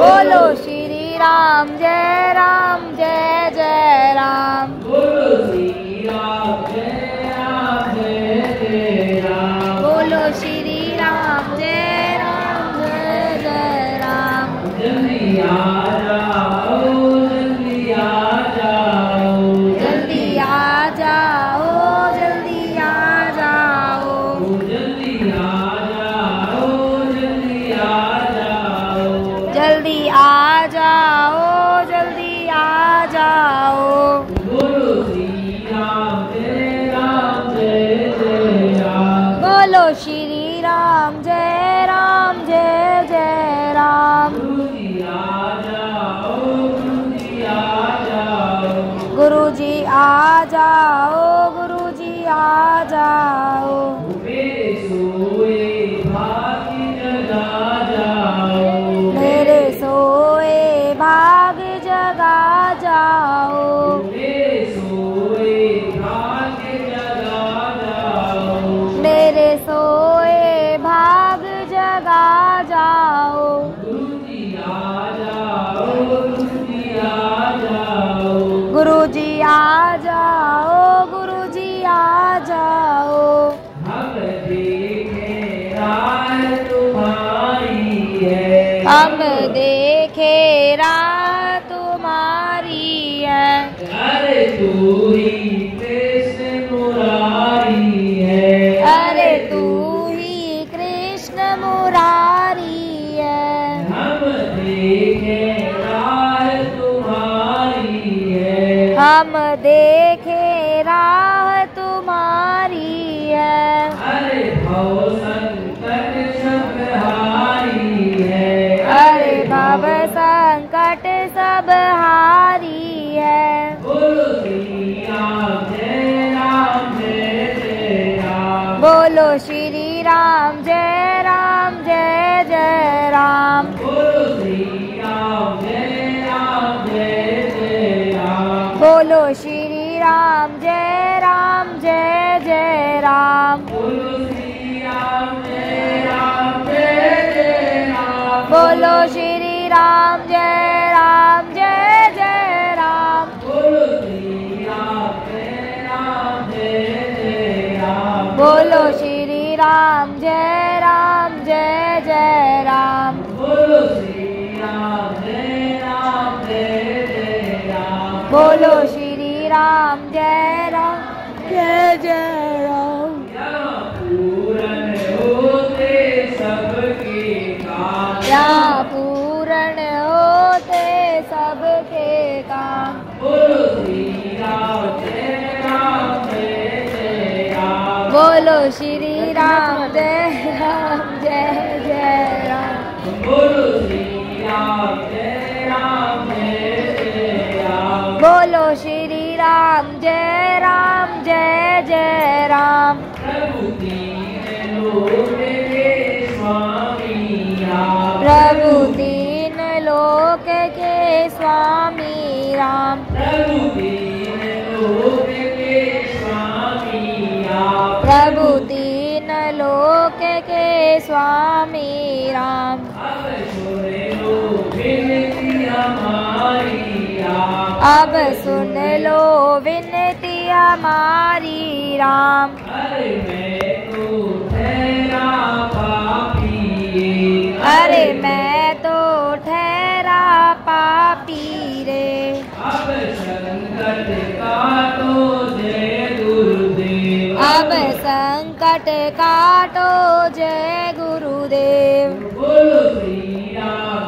बोलो श्री राम जय राम राम जय राम जय जय राम। गुरु जी आ जाओ। हम देखे राह तुम्हारी है। अरे तू ही कृष्ण मुरारी है। अरे तू ही कृष्ण मुरारी है। हम देखे राह तुम्हारी है। हम देखे राह तुम्हारी है। अरे भव बोलो श्री राम जय राम जय जय राम। बोलो श्री राम जय राम जय जय राम। बोलो श्री राम जय राम जय जय बोलो श्री राम जय राम। जय जय राम। पूरन होते सबके काम पूर्ण होते सबके काम। बोलो श्री राम जय राम जय जय राम बोलो श्री राम जय राम जय जय राम बोलो श्री राम। जय राम, जय जय राम। प्रभु दीन लोक के स्वामी राम। प्रभु दीन लोक के स्वामी राम। हमारी। अब सुन लो विनती हमारी राम। अरे मैं तो ठहरा पापी। अरे मैं तो ठहरा पापी रे। अब संकट काटो जय गुरुदेव। अब संकट काटो जय गुरुदेव। बोलो श्री राम।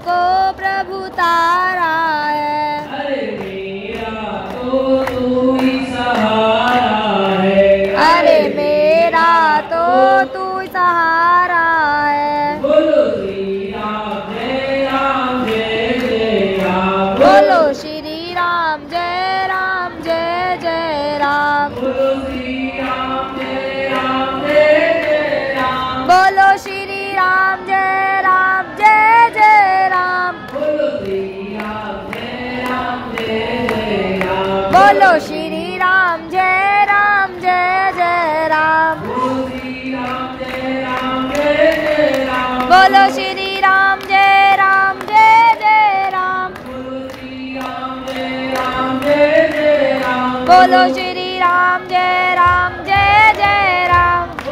को प्रभु तारा है। अरे मेरा तो तू ही सहारा है। अरे मेरा तो तू सहारा है। बोलो श्री राम जय राम जय जय राम। बोलो श्री राम जय राम जय जय राम। बोलो श्री राम जय राम जय जय राम। बोलो श्री राम जय बोलो श्री राम जय राम, जय जय राम। बोलो श्री राम जय राम, जय जय राम।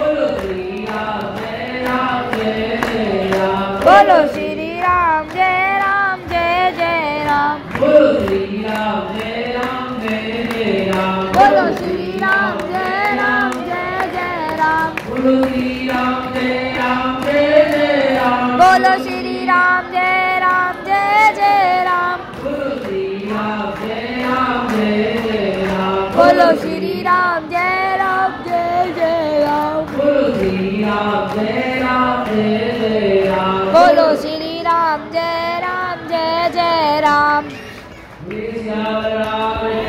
बोलो श्री राम जय राम, जय जय राम। बोलो श्री राम जय राम, जय जय Ram. Ram, Jai Ram, Ram. Ram, Ram, Ram. Ram, Ram, Ram.